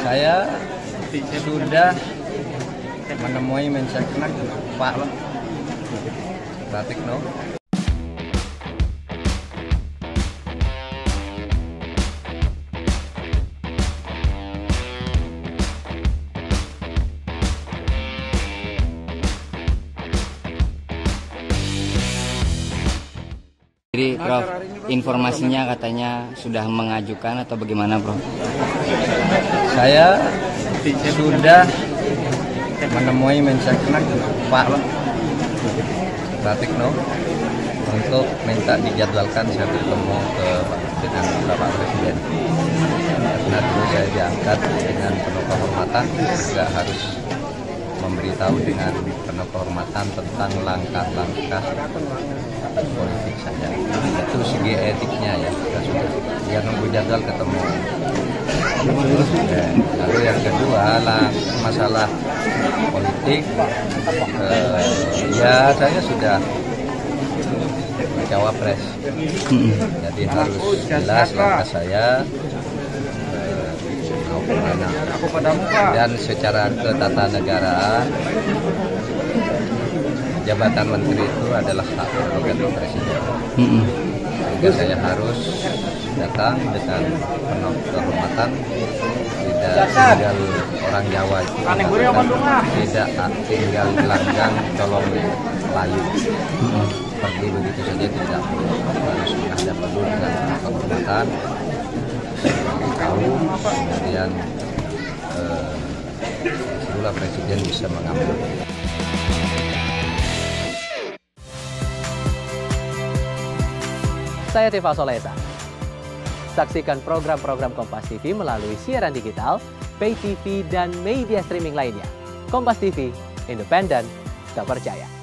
Saya sudah menemui Menseknek Pak Pratikno. Jadi Prof, informasinya katanya sudah mengajukan atau bagaimana Prof? Saya sudah menemui Menseknek Pak Pratikno untuk minta dijadwalkan saya bertemu ke dengan Bapak Presiden. Karena dulu saya diangkat dengan penuh kehormatan, juga harus memberitahu dengan penuh kehormatan tentang langkah-langkah politik saya. Itu segi etiknya ya, kita sudah. Dia nunggu jadwal ketemu. Ya, Lalu yang kedua lah masalah politik. Eh, ya saya sudah cawapres. Jadi harus jelas langkah saya eh. Dan secara ketatanegaraan jabatan menteri itu adalah hak prerogatif presiden. Mm-mm. Sehingga saya harus datang dengan penuh kehormatan tidak tinggal orang Jawa itu tidak tinggal gelanggang colong layu. Pergi begitu saja tidak harus menghadap dulu dengan kehormatan kemudian eh, presiden bisa mengambil Saya Tifa Solesa. Saksikan program-program Kompas TV melalui siaran digital, pay TV, dan media streaming lainnya. Kompas TV, independen, terpercaya.